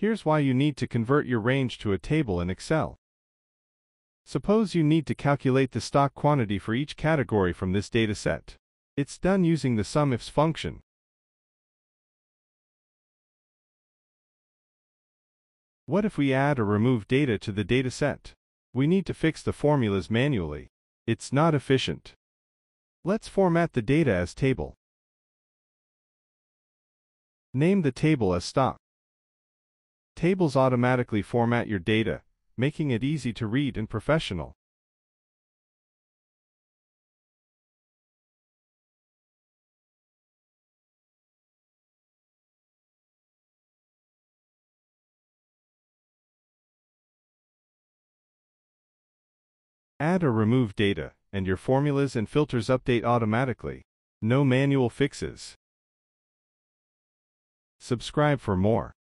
Here's why you need to convert your range to a table in Excel. Suppose you need to calculate the stock quantity for each category from this dataset. It's done using the SUMIFS function. What if we add or remove data to the dataset? We need to fix the formulas manually. It's not efficient. Let's format the data as table. Name the table as stock. Tables automatically format your data, making it easy to read and professional. Add or remove data, and your formulas and filters update automatically. No manual fixes. Subscribe for more.